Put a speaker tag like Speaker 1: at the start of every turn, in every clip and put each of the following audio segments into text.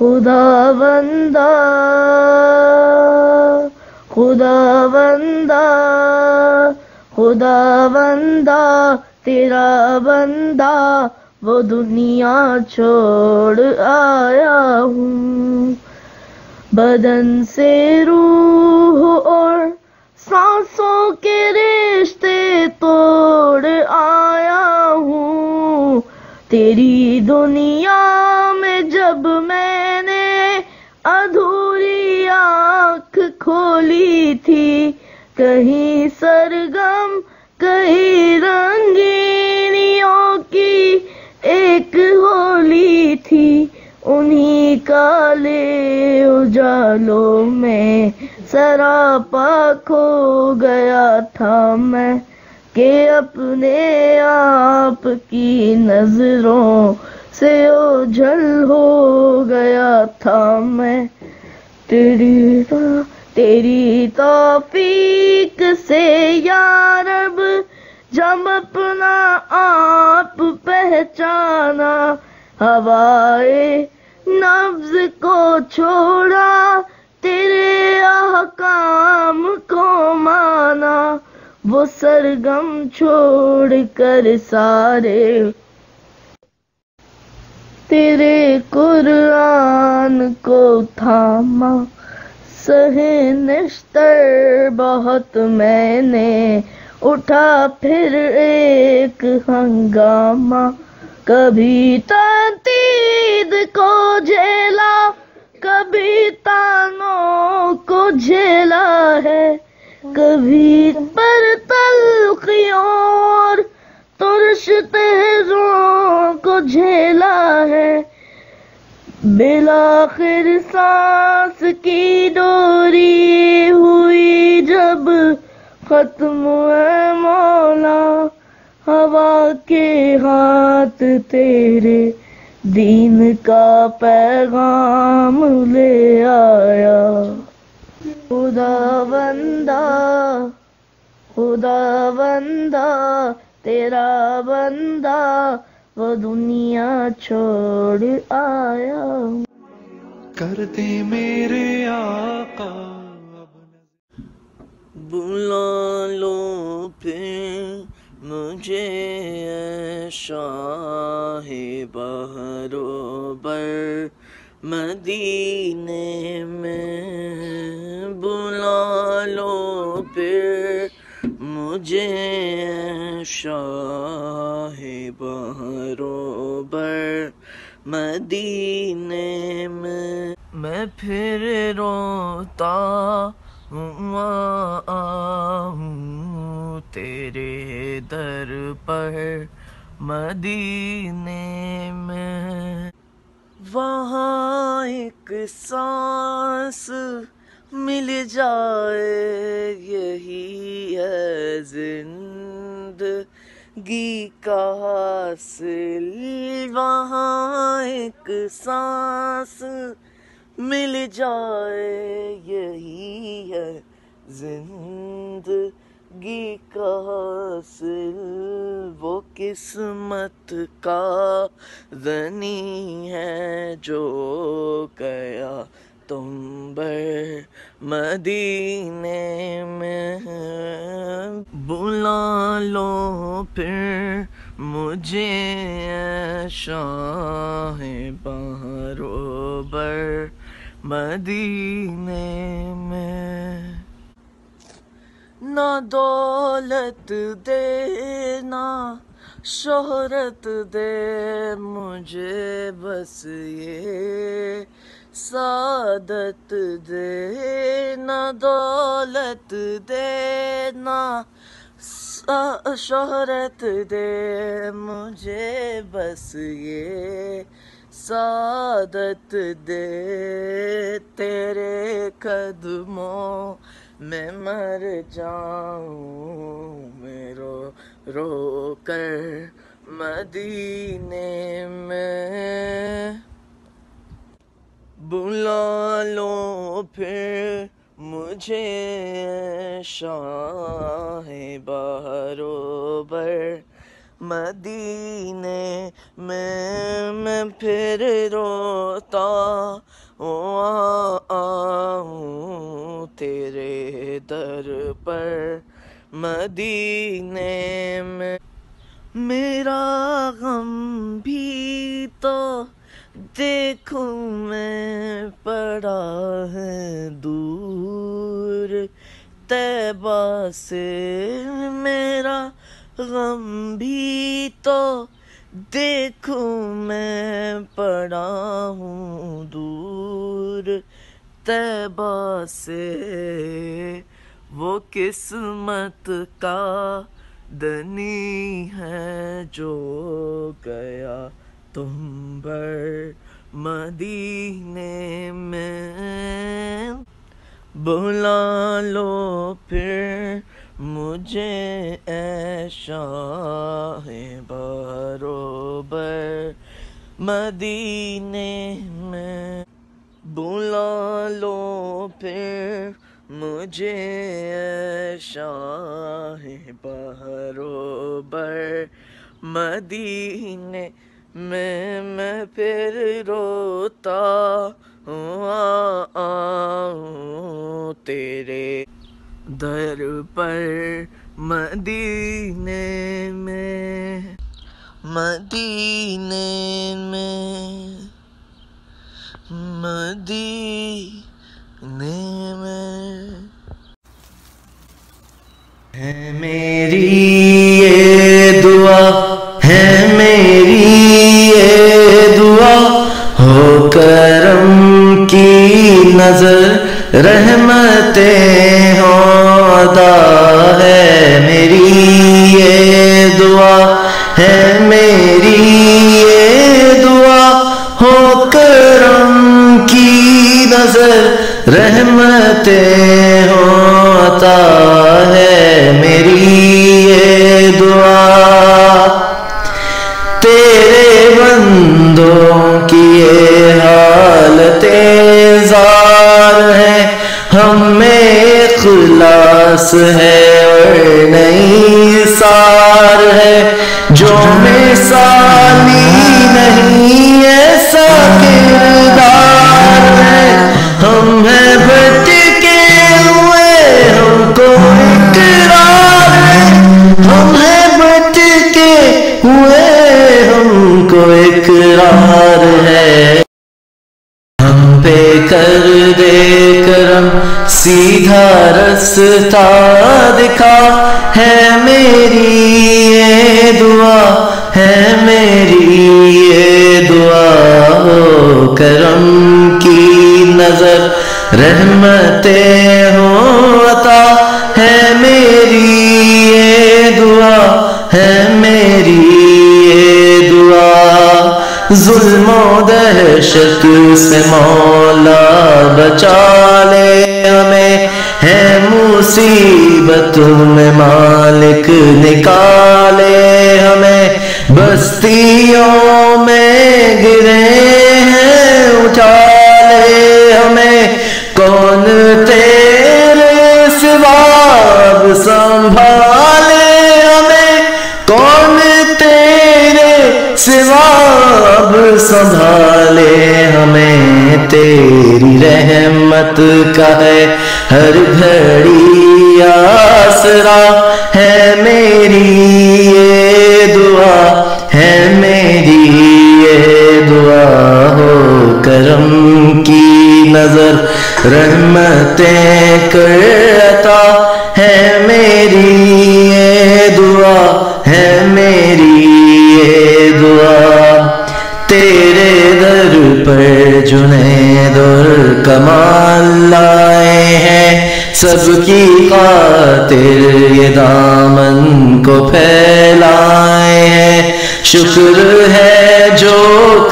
Speaker 1: खुदा बंदा खुदा बंदा खुदा बंदा तेरा बंदा, वो दुनिया छोड़ आया हूँ। बदन से रूह और सांसों के रिश्ते तोड़ आया हूँ। तेरी दुनिया में जब मैंने खोली थी, कहीं सरगम, कहीं रंगीनियों की एक होली थी। उन्हीं काले उजालों में सरापा खो गया था मैं, के अपने आप की नज़रों से ओझल हो गया था मैं। तेरी तेरी तौफीक से यारब जब अपना आप पहचाना, हवाए नब्ज को छोड़ा, तेरे अहकाम को माना, वो सरगम छोड़ कर सारे। तेरे कुरान को थामा सहे निश्तर बहुत मैंने उठा फिर एक हंगामा। कभी तंतीद को झेला, कभी तानों को झेला है। कभी पर तलखियों और तुरश तेजों को झेला है। बिलाखिर सांस की डोरी हुई जब खत्म है मौला, हवा के हाथ तेरे दीन का पैगाम ले आया। खुदा बंदा खुदा बंदा तेरा बंदा वो दुनिया छोड़ आया।
Speaker 2: कर दे मेरे आका।
Speaker 3: बुला लो फिर मुझे शाह बहरोबर मदीने में। बुला लो फिर मुझे शाह बहरोबर मदीने में। मैं फिर रोता आऊँ तेरे दर पर मदीने में। वहाँ एक सांस मिल जाए, यही है ज़िंदगी का हासिल। वहाँ एक सांस मिल जाए, यही है ज़िंदगी का हासिल। वो किस्मत का धनी है जो गया तुम बर मदीने में बुला लो फिर मुझे शाह बहरोबर मदीने में। ना दौलत देना, शोहरत दे मुझे बस ये सादत दे ना दौलत देना शोहरत दे मुझे बस ये सादत दे तेरे कदमों मैं मर जाऊँ, मेरो रो कर मदीने में। बुला लो फिर मुझे शाह बहरोबर मदीने में मैं फिर रोता आऊँ तेरे दर पर। मदीने में मेरा गम भी तो देखूँ मैं पड़ा है दूर। तैबा से मेरा गम भी तो देखूँ मैं पड़ा हूँ दूर। तैबा से वो किस्मत का दनी है जो गया तुम पर। मदीने में बुला लो फिर मुझे ऐशा है बरोबर। मदीने में बुला लो फिर मुझे ऐशा है बरोबर। मदीने में, मैं फिर रोता हुआ तेरे दर पर मदीने में मदीने में मदीने में।
Speaker 4: है मेरी ये दुआ, है मेरी करम की नज़र रहमते होदा है मेरी ये दुआ, है मेरी ये दुआ। हो करम की नज़र रहमते तेरे बंदों की ये हालते जार है। हम में खुलास है और नई सार है। जो में साली नहीं, ऐसा किरदार है। हम हैं सीधा रास्ता दिखा, है मेरी ये दुआ, है मेरी ये दुआ हो करम की नज़र, रहमते हो अता, है मेरी ये दुआ, है मेरी ये दुआ, जुल्मो दहशत से मौला बचा ले। हमें है मुसीबत में मालिक निकाले हमें। बस्तियों में गिरे हैं उठा ले हमें। कौन तेरे सिवाब संभाले हमें? कौन तेरे सिवाब संभाले तेरी रहमत का है, हर घड़ी आसरा है मेरी ये दुआ, है मेरी ये दुआ हो करम की नज़र, रहमतें करता है मेरी पर जुनेद कमाल लाए हैं। सबकी खातिर ये दामन को फैलाए हैं। शुक्र है जो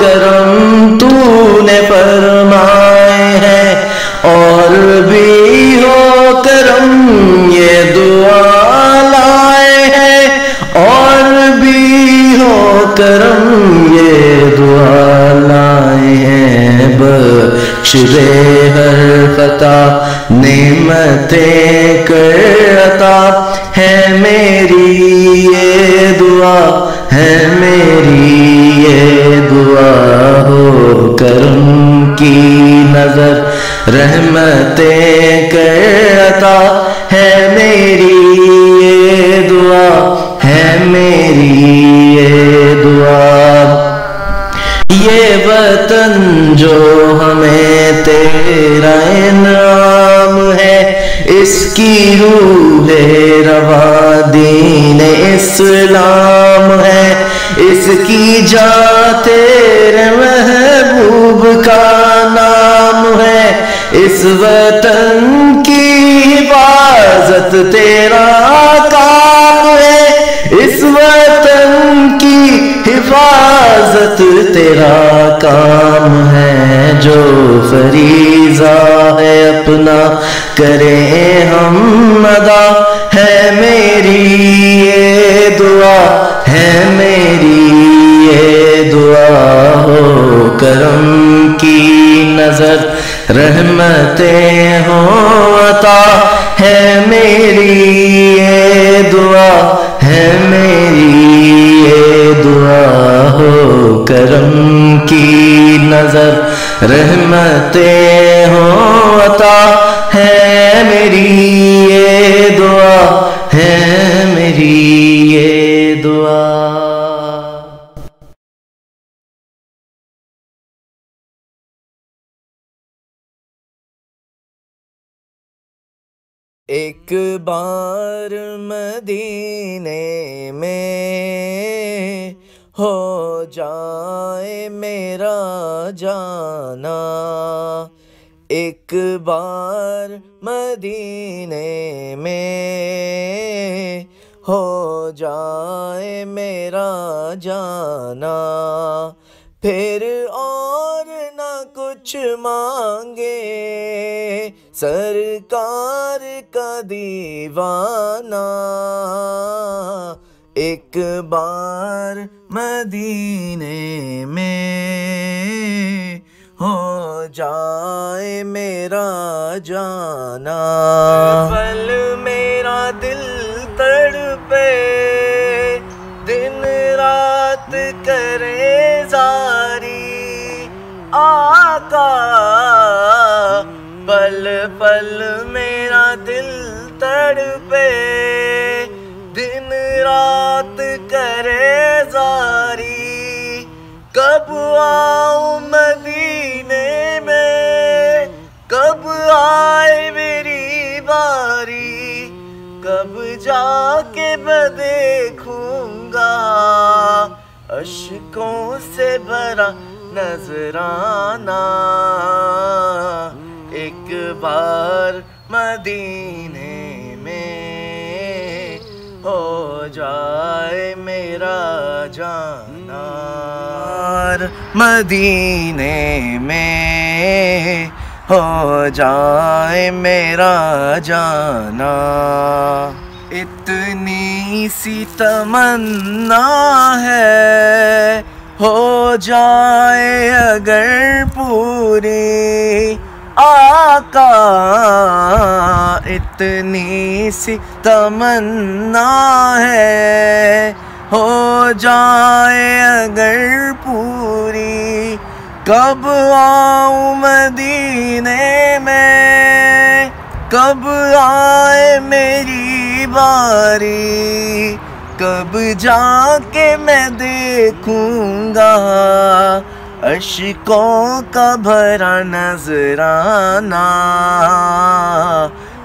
Speaker 4: करम तूने फरमाए हैं। और भी हो करम दे हर खता, नेमतें करता है मेरी ये दुआ, है मेरी ये दुआ हो करम की
Speaker 5: नज़र, रहमतें करता है मेरी तेरा नाम है, इसकी रूह रवा दीन इस्लाम है। इसकी जात तेरे महबूब का नाम है। इस वतन की हिफाजत तेरा हिफाजत तेरा काम है जो फरीजा है, अपना करें हम अदा है मेरी ये दुआ, है मेरी ये दुआ हो करम की नज़र, रहमतें हो अता है मेरी ये दुआ, है मेरी दुआ हो, करम की नज़र रहमतें हो अता है मेरी ये दुआ, है मेरी ये दुआ।
Speaker 4: एक बार मदीने में हो जाए मेरा जाना। एक बार मदीने में हो जाए मेरा जाना। फिर और ना कुछ मांगे। सरकार का दीवाना। एक बार मदीने में हो जाए मेरा जाना। पल मेरा दिल तड़पे दिन रात करे जारी। आका, पल पल मेरा दिल तड़पे दिन रात करे जारी, कब आऊँ मदीने में? कब आए मेरी बारी? कब जाके मैं देखूँगा? अशकों से भरा नजराना। एक बार मदीने हो जाए मेरा जाना। मदीने में हो जाए मेरा जाना। इतनी सी तमन्ना है, हो जाए अगर पूरी। आका इतनी सी तमन्ना है। हो जाए अगर पूरी, कब आऊँ मदीने में? कब आए मेरी बारी? कब जाके मैं देखूँगा? अशकों का भरा नजराना।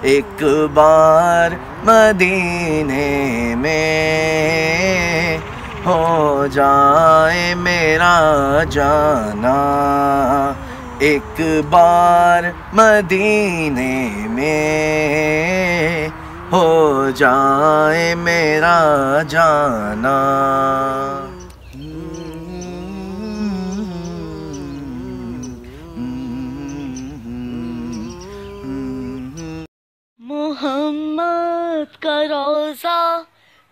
Speaker 4: एक बार मदीने में हो जाए मेरा जाना। एक बार मदीने में हो जाए मेरा जाना।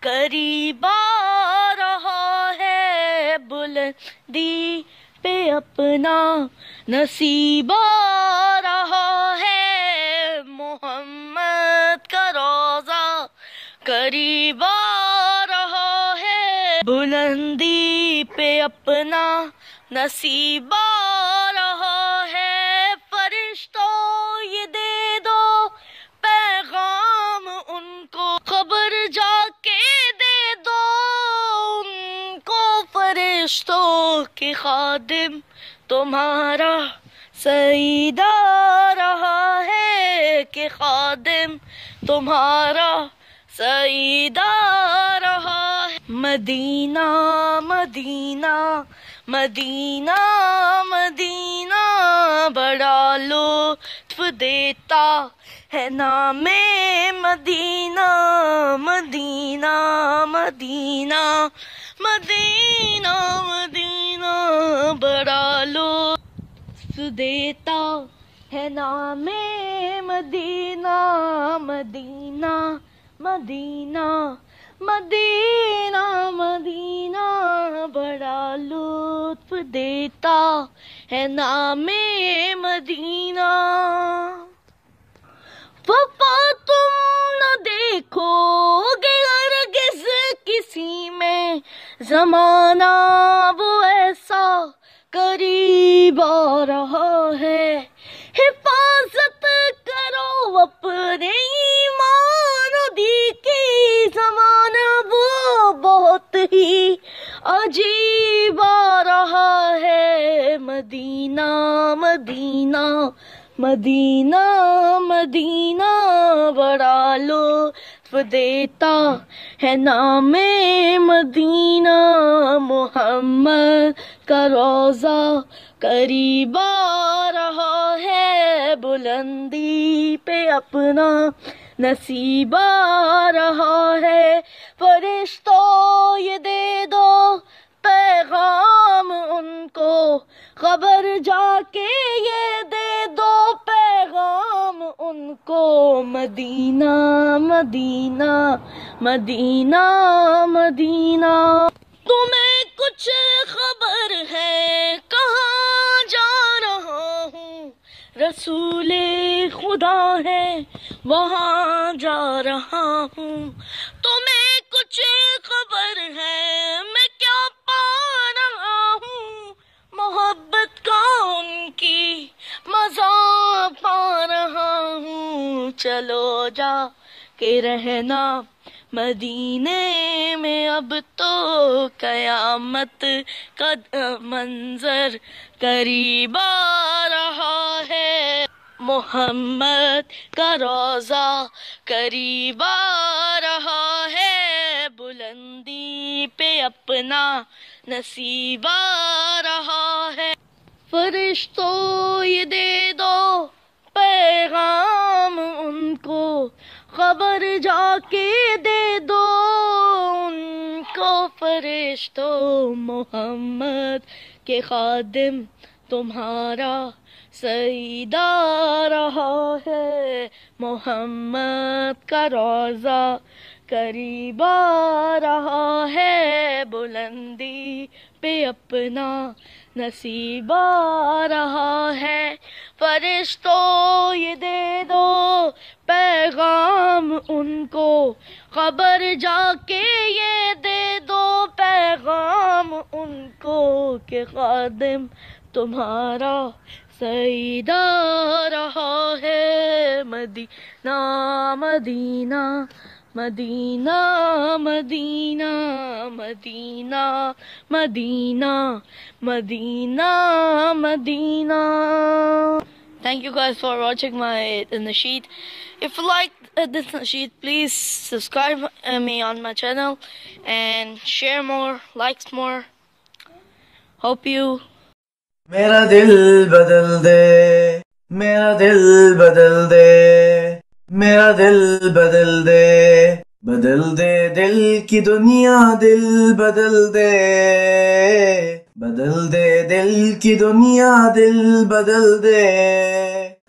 Speaker 1: करीब रहा है बुलंदी पे अपना नसीब रहा है। मोहम्मद का रोजा करीब रहा है। बुलंदी पे अपना नसीब फरिश्तों के खादिम तुम्हारा सईदा रहा है कि खादिम तुम्हारा सईदा रहा है। मदीना मदीना मदीना मदीना बड़ा लुत्फ देता है नामे Medina Medina Medina. Medina Medina बड़ा लुत्फ देता है नामे। Medina Medina Medina Medina Medina बड़ा लुत्फ देता है नामे। मदीना, वफा तुम न देखोगे हरगिज किसी में। जमाना वो ऐसा करीब आ रहा है। हिफाजत करो अपने ईमान दी की जमाना वो बहुत ही अजीब आ रहा है। मदीना मदीना मदीना मदीना, बड़ा देता है नामे मदीना, मोहम्मद का रोजा करीब आ रहा है बुलंदी पे अपना नसीब रहा है। फरिश्तों ये दे दो पैगाम उनको। खबर जाके ये दे दो पैगाम उनको। Madina Medina Medina Madina. तुम्हें कुछ खबर है? कहाँ जा रहा हूँ? रसूले खुदा है, वहाँ जा रहा हूँ। तुम्हें कुछ खबर है? मैं पा रहा हूँ, चलो जा के रहना। मदीने में अब तो कयामत का मंजर करीब आ रहा है। मोहम्मद का रोजा करीब आ रहा है। बुलंदी पे अपना नसीब आ रहा है। फरिश्तों ये दे दो पैगाम उनको, खबर जाके दे दो उनको फरिश्तों मोहम्मद के खादिम। तुम्हारा सईदा रहा है मोहम्मद का रोजा, करीब आ रहा है बुलंदी पे अपना नसीब आ रहा है। फरिश्तों ये दे दो पैगाम उनको। खबर जाके ये दे दो पैगाम उनको के खादिम तुम्हारा सईदा रहा है Madina Madina Madina Madina Madina Madina Madina Madina. Thank you guys for watching my nasheed. If you like uh, this nasheed, please subscribe uh, me on my channel and share more, likes more. Hope you
Speaker 4: मेरा दिल बदल दे मेरा दिल बदल दे मेरा दिल बदल दे बदल दे दिल की दुनिया दिल बदल दे बदल दे दिल की दुनिया, दिल बदल दे।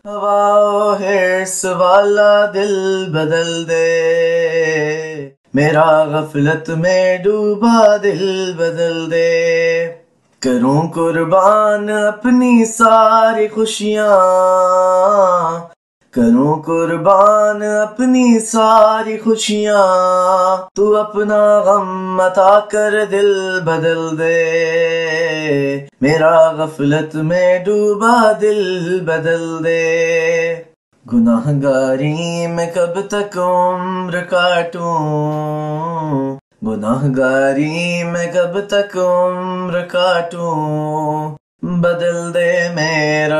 Speaker 4: हवा वाला दिल बदल दे। मेरा गफलत में डूबा, दिल बदल दे। करूँ कुर्बान अपनी सारी खुशियाँ। करूँ कुर्बान अपनी सारी खुशियाँ, तू अपना गम अता कर दिल बदल दे। मेरा गफलत में डूबा दिल बदल दे। गुनाहगारी में कब तक उम्र काटूं? गुनाहगारी में कब तक उम्र काटूं? बदल दे मेरा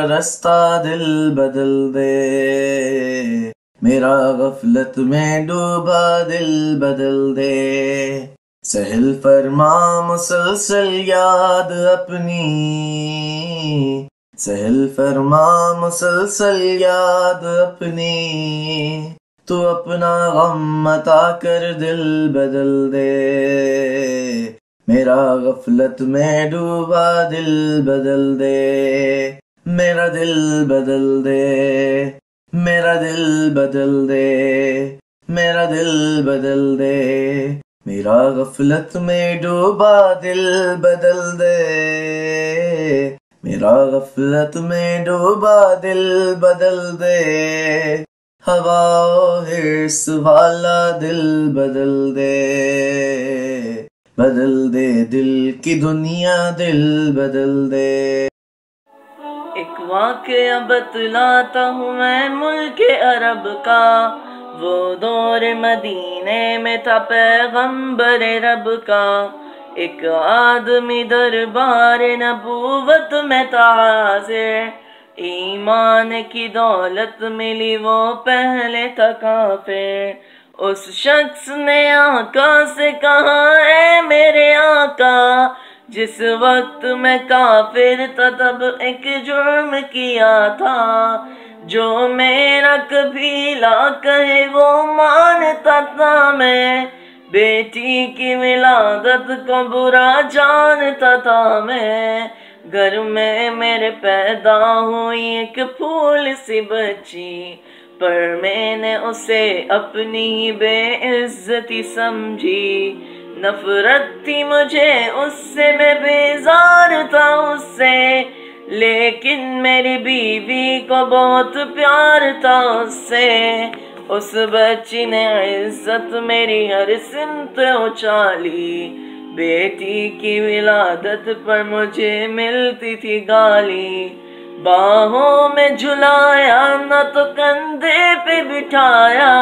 Speaker 4: रास्ता दिल बदल दे। मेरा गफलत में डूबा दिल बदल दे। सहल फरमा मुसलसल याद अपनी। सहल फरमा मुसलसल याद अपनी। तू अपना गम अता कर दिल बदल दे। मेरा गफलत में डूबा दिल बदल दे। मेरा दिल बदल दे, मेरा दिल बदल दे, मेरा दिल बदल दे, मेरा गफलत में डूबा दिल बदल दे, मेरा गफलत में डूबा दिल बदल दे, हवा हिर्स वाला दिल बदल दे बदल दे दिल की दुनिया दिल बदल दे।
Speaker 3: वाकया बतलाता हूँ मैं मुल्क अरब का। वो दौर मदीने में था पैगंबर रब का। एक आदमी दरबार नबूवत में था हाजिर। ईमान की दौलत मिली वो पहले था काफिर। उस शख्स ने आका से कहा है मेरे आका जिस वक्त मैं काफिर था, तब एक जुर्म किया था। जो मेरा कभी ला कहे वो मानता था मैं। बेटी की मिलादत को बुरा जानता था मैं। घर में मेरे पैदा हुई एक फूल सी बच्ची, पर मैंने उसे अपनी बेइज्जती समझी। नफरत थी मुझे, उससे मैं बेजार था उससे। लेकिन मेरी बीवी को बहुत प्यार था उससे। उस बच्ची ने इज़्ज़त मेरी हर सिमत उछाली। बेटी की विलादत पर मुझे मिलती थी गाली। बाहों में झुलाया, न तो कंधे पे बिठाया।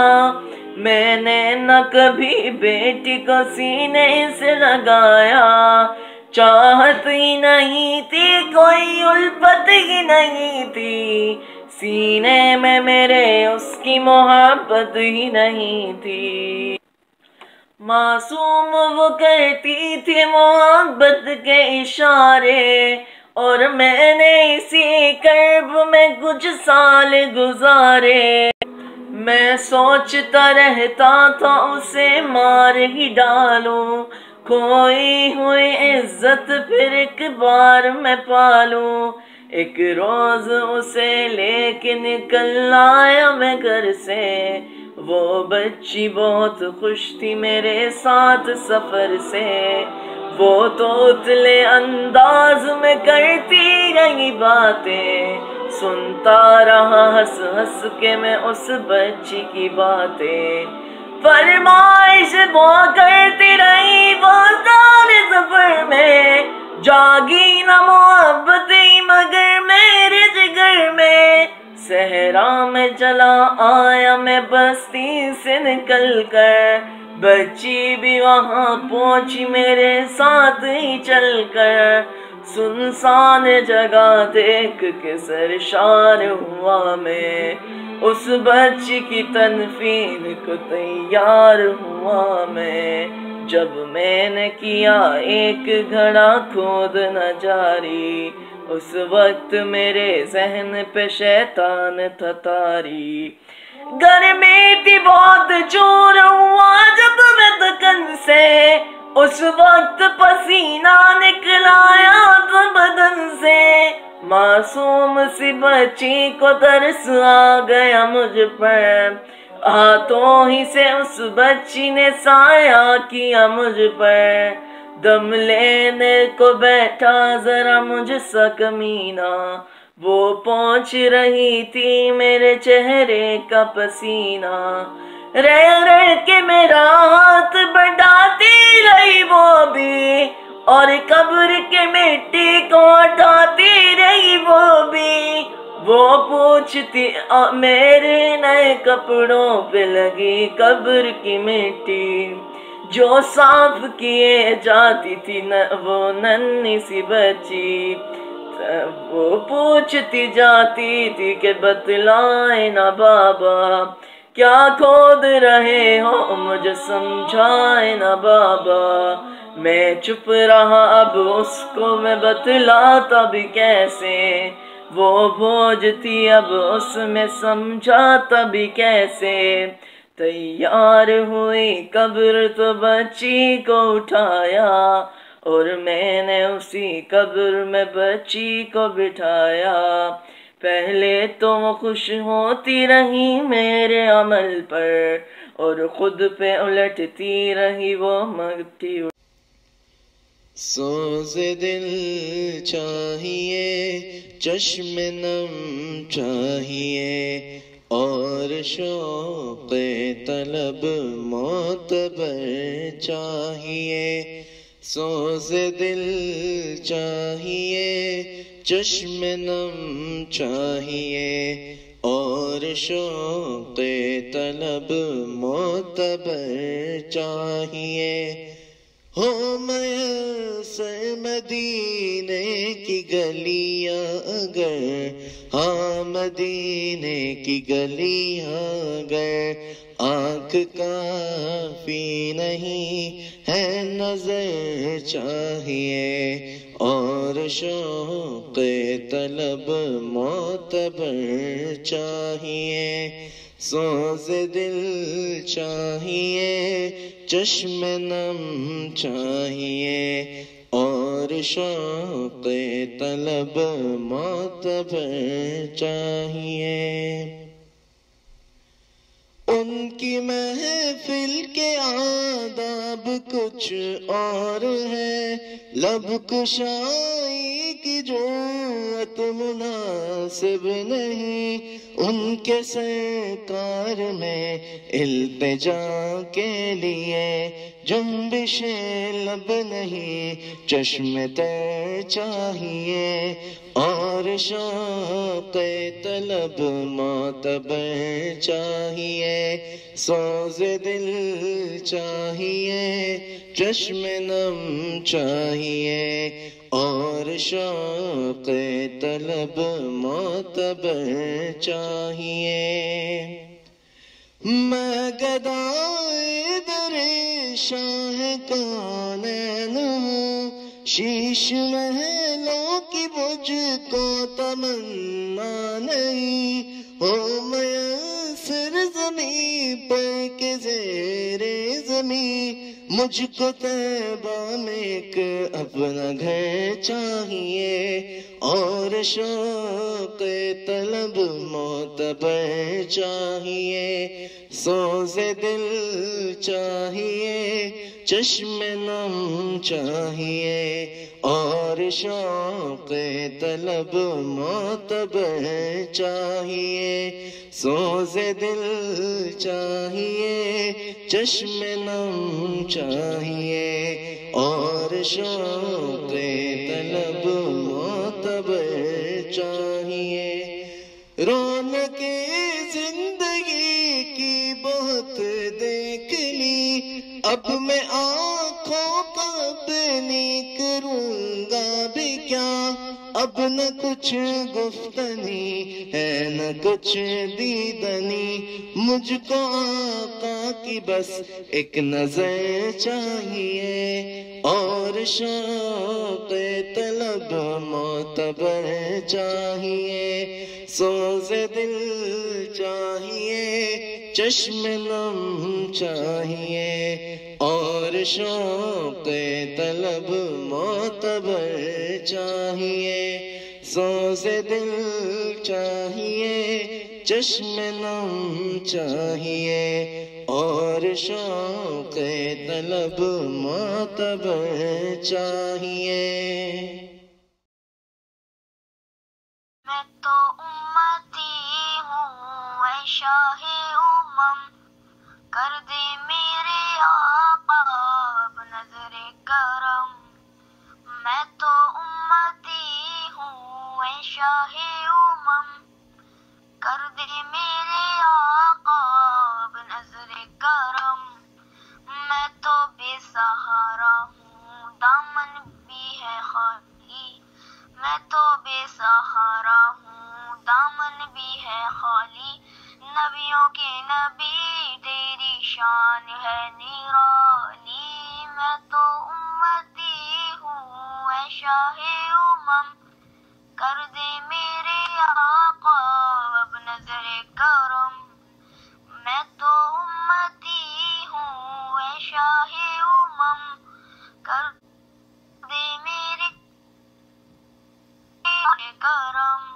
Speaker 3: मैंने न कभी बेटी को सीने से लगाया। चाहत ही नहीं थी, कोई उल्फत ही नहीं थी। सीने में मेरे उसकी मोहब्बत ही नहीं थी। मासूम वो करती थी मोहब्बत के इशारे, और मैंने इसी कर्ब में कुछ साल गुजारे। मैं सोचता रहता था उसे मार ही डालूं। खोई हुई इज़्ज़त फिर एक बार मैं पालूं। एक रोज उसे लेके निकल आया मैं घर से। वो बच्ची बहुत खुश थी मेरे साथ सफ़र से। वो तो उतले अंदाज में करती रही बातें। सुनता रहा हंस हंस के मैं उस बच्ची की बातें। फरमाइश वो करती रही वो सारे सफ़र में। जागी न मोहब्बती मगर मेरे जिगर में। सहरा में चला आया मैं बस्ती से निकल कर। बच्ची भी वहाँ पहुँची, मेरे साथ ही चलकर। सुनसान जगह देख के सरशार हुआ मैं। उस बच्ची की तनफीन को तैयार हुआ मैं। जब मैंने किया एक घड़ा खोद न जारी, उस वक्त मेरे जहन पे शैतान था तारी। घर में थी बहुत चोर हुआ, जब मैं दकन से उस वक्त पसीना निकलाया तो बदन से। मासूम सी बच्ची को तरस आ गया मुझ पर। हाथों ही से उस बच्ची ने साया किया मुझ पर। दम लेने को बैठा जरा मुझ सा कमीना। वो पहुँच रही थी मेरे चेहरे का पसीना। रह रह के मेरा हाथ बढ़ाती रही वो भी, और कब्र के मिट्टी को हटाती रही वो भी। वो पूछती मेरे नए कपड़ों पे लगी कब्र की मिट्टी। जो साफ़ किए जाती थी न, वो नन्ही सी तब वो पूछती जाती थी कि बतलाए ना बाबा, क्या खोद रहे हो मुझे समझाए ना बाबा। मैं चुप रहा, अब उसको मैं बतलाता भी कैसे? वो बोझ थी अब उसमें समझाता भी कैसे? तैयार हुई, कब्र तो बच्ची को उठाया और मैंने उसी कब्र में बच्ची को बिठाया। पहले तो वो खुश होती रही मेरे अमल पर और खुद पे उलटती रही वो मगती
Speaker 4: सोज दिल चाहिए, चश्म नम चाहिए और शौक तलब मोतबर चाहिए। सोज दिल चाहिए, चश्म नम चाहिए, और शौक तलब मोतबर चाहिए। हो मैसर मदीने की गलियाँ अगर हाँ मदीने की गलियाँ अगर आँख काफ़ी नहीं है, नज़र चाहिए। और शौक तलब मोतबर चाहिए। सोज दिल चाहिए, चश्म नम चाहिए। और शौक तलब मोतबर चाहिए। उनकी महफिल के आदाब कुछ और है। लब कुशाई की ज़रूरत मुनासिब नहीं। उनके सरकार में इल्तिजा के लिए जुम्बिश लब नहीं, चश्म तर चाहिए। और शौक तलब मोतबर चाहिए। सोज दिल चाहिए, चश्म नम चाहिए। और शौक तलब मोतबर चाहिए। मैं दरे शाह कौन हूँ शीश महलों की मुझको तमन्ना नहीं। हो मैं सिर जमी पर के जेरे जमी मुझको तैबा में एक अपना घर चाहिए। और शौक तलब मोतबर चाहिए। सोज दिल चाहिए, चश्म नम चाहिए, और शौक तलब मोतबर चाहिए। सोज दिल चाहिए, चश्म नम चाहिए, और शौक तलब मोतबर चाहिए। ज़िंदगी अब मैं आँखों का अपनी क्या अब न कुछ गुफ्तनी है, न कुछ दीदनी। मुझको आका की बस एक नज़र चाहिए, और शौक तलब मोतबर चाहिए। सोज दिल चाहिए, चश्म नम चाहिए और शौक तलब मोतबर चाहिए। सोज दिल चाहिए, चश्म नम चाहिए। और शौक तलब मोतबर चाहिए।
Speaker 6: मैं तो उम्मती हूँ शाहे उमम। कर दे मेरे अब नजरे करम। मैं तो उम्मती हूँ शाहे उमम। कर दे मेरे अब नजरे करम। मैं तो बेसहारा हूँ, दामन भी है खाली। मैं तो बेसहारा हूँ, दामन भी है खाली। नबियों के नबी, तेरी शान है निराली। मैं तो उम्मती हूँ, ऐ शाहे उमम। कर दे मेरे आका, अब नजरे करम। मैं तो उम्मती हूँ, ऐ शाहे उमम। कर दे मेरे करम।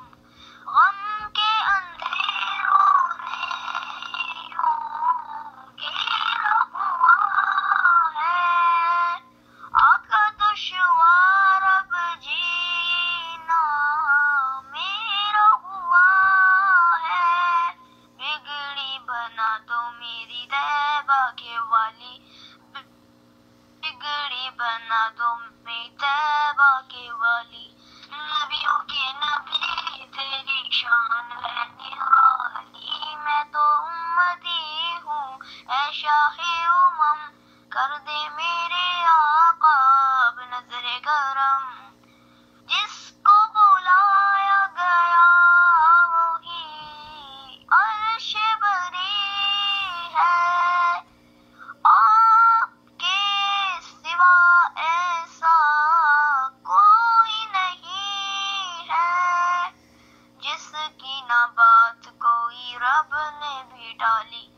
Speaker 6: भी डाली,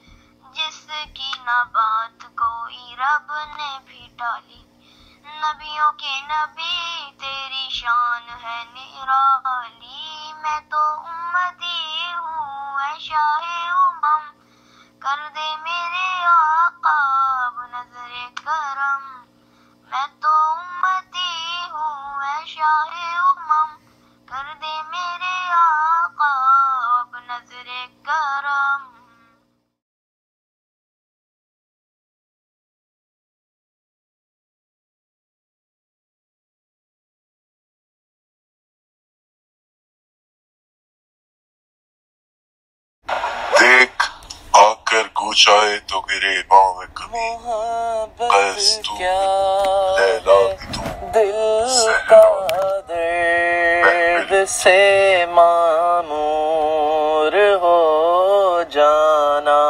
Speaker 6: जिसकी ना बात कोई रब ने भी डाली। नबियों के नबी, तेरी शान है निराली। मैं तो उम्मती हूँ, ऐ शाहे उमम। कर दे मेरे आकाब नजरे करम। मैं तो उम्मती हूँ, ऐ शाहे उमम। कर दे मेरे
Speaker 7: देख आकर गुचाए तो गिरे पाँव में कभी कैस तू
Speaker 4: क्या
Speaker 7: लैला
Speaker 4: है?
Speaker 7: तू।
Speaker 4: दिल का दर्द से मामूर हो जाना।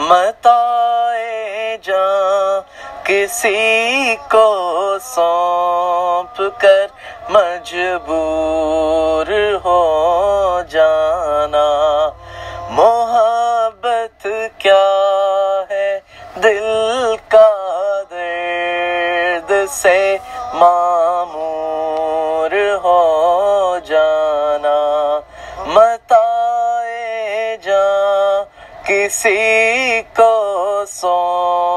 Speaker 4: मताए जा किसी को सौंप कर मजबूर हो जाना। दिल का दर्द से मामूर हो जाना। मताए जा किसी को सौंप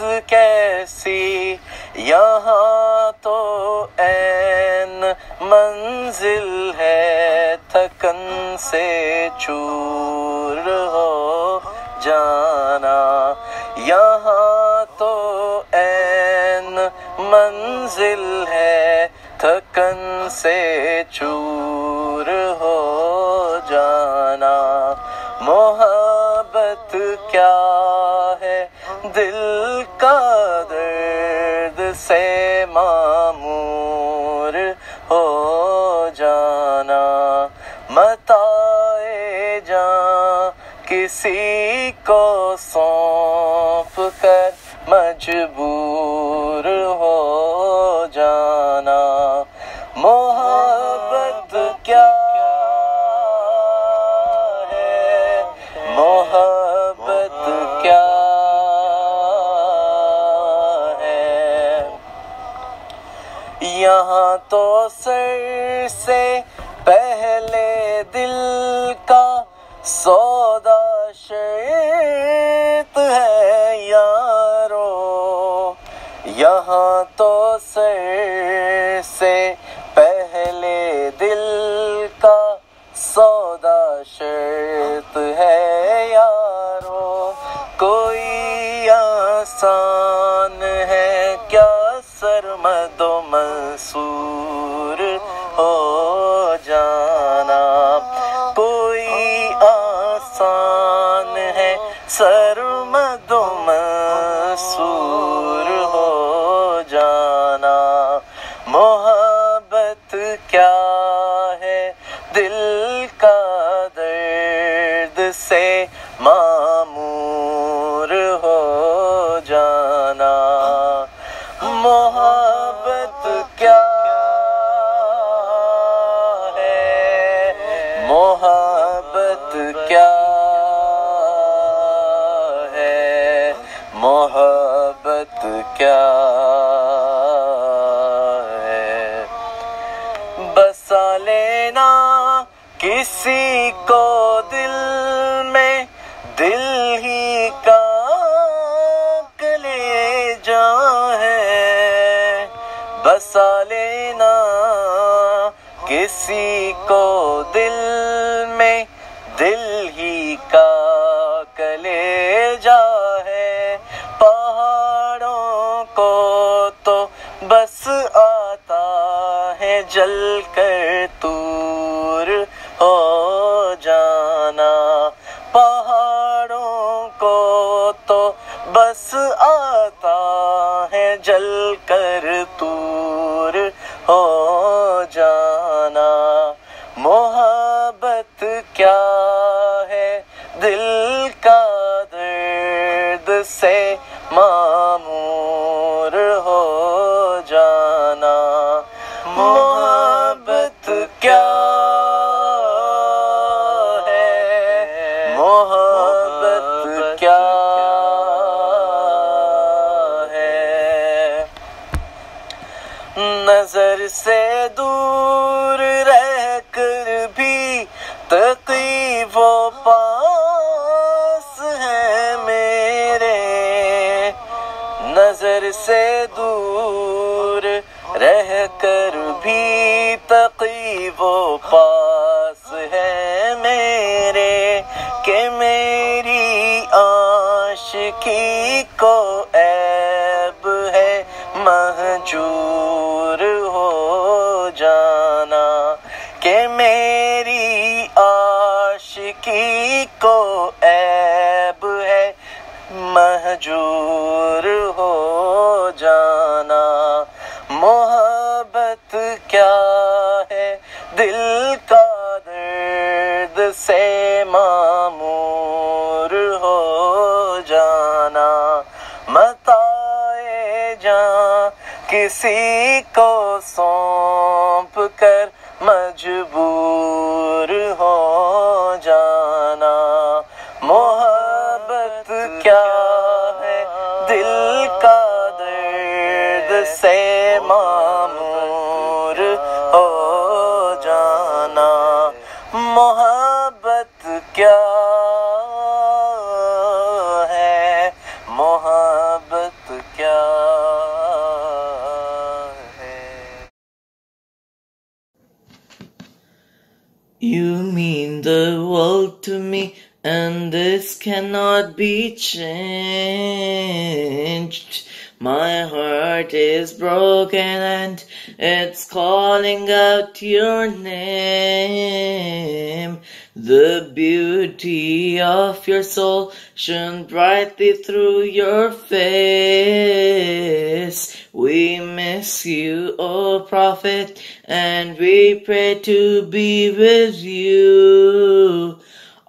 Speaker 4: कैसी? यहाँ तो ऐन मंजिल है, थकन से चूर हो जाना। यहाँ तो ऐन मंजिल है, थकन से चूर हो किसी को सौंप कर मजबूर हो जाना। मोहब्बत क्या है? मोहब्बत क्या है? यहाँ तो सर से किसी नज़र से दूर रह कर भी तकीबो पास है मेरे। नज़र से दूर रह कर भी तकीबो पास दिल का दर्द से मामूर हो जाना। मताए जा, किसी को सौंप कर मजबूर हो
Speaker 3: cannot be changed. My heart is broken and it's calling out your name. The beauty of your soul shone brightly through your face. We miss you, O Prophet, and we pray to be with you.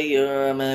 Speaker 3: You're my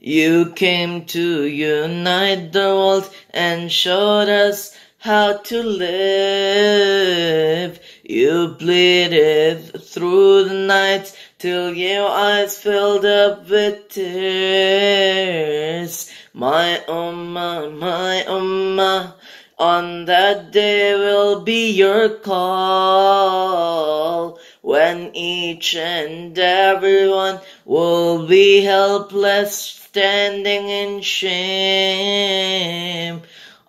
Speaker 3: You came to unite the world and showed us how to live. You bleeded through the night till your eyes filled up with tears. My ummah, my ummah, oh on that day will be your call. When each and everyone will be helpless, standing in shame.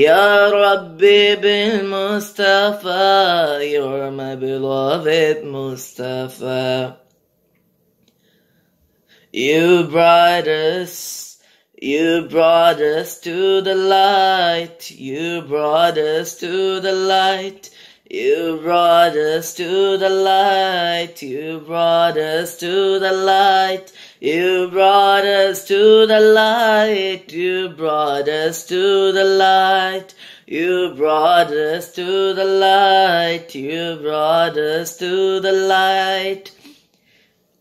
Speaker 3: Ya Rabbi bin Mustafa, you're my beloved Mustafa. You brought us, you brought us to the light, you brought us to the light, you brought us to the light, you brought us to the light. You brought us to the light. You brought us to the light. You brought us to the light. You brought us to the light.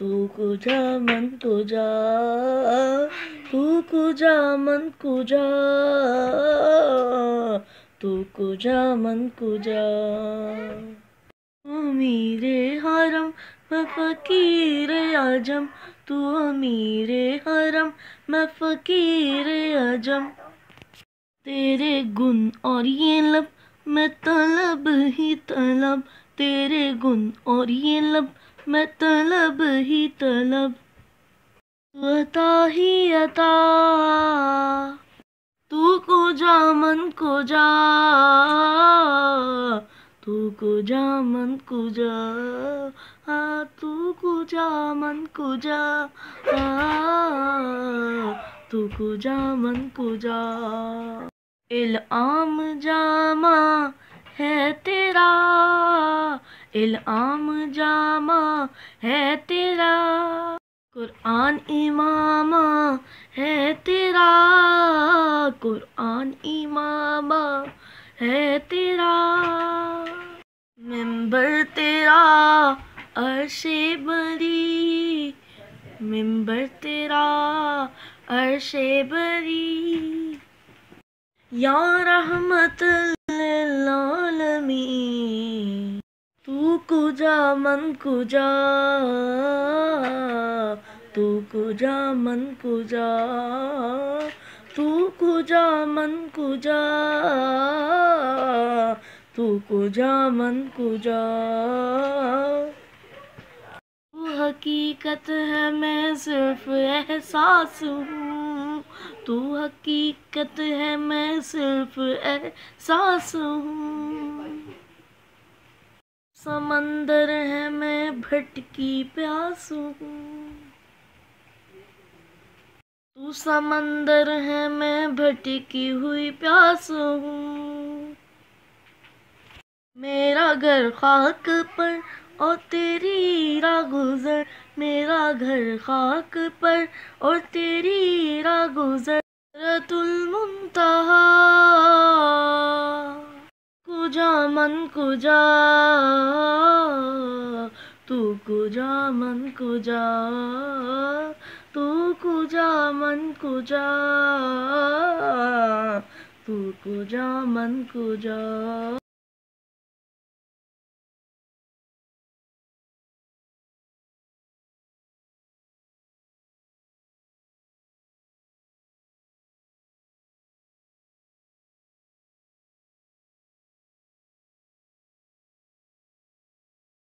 Speaker 1: तू को जा मन को जा तू को जा मन को जा तू को जा मन को जा तू को जा मन को जा अमीरे हरम, मैं फकीर आज़म। तू अमीरे हरम, मैं फकीर आज़म। तेरे गुण और ये लब, मैं तलब ही तलब। तेरे गुण और ये लब मैं तलब ही तलब तू अता ही अता। तू को जा मन को जा, तू को जा मन को जा आ तू को जा मन को जा, तू को जा मन को जा। इल्आम जामा है तेरा इल्आम जामा है तेरा कुरान इमामा है तेरा कुरान इमामा है तेरा। मिंबर तेरा, अर्शे बरी, मिंबर तेरा, अर्शे बरी। या रहमत लिल्लालमीन तू कुजा मन कुजा तू कुजा मन कुजा तू कुजा मन कुजा तू कुजा मन कुजा तू हकीकत है, मैं सिर्फ़ एहसास हूँ। तू हकीकत है, मैं सिर्फ़ एहसास हूँ। समंदर है मैं भटकी प्यास तू समंदर है मैं भटकी हुई प्यास मेरा घर खाक पर और तेरी राह गुजर मेरा घर खाक पर और तेरी राह गुजर रतुल मुंतहा। कुजा मन कुजा तू कुजा मन कुजा तू कुजा मन कुजा तू कुजा मन कुजा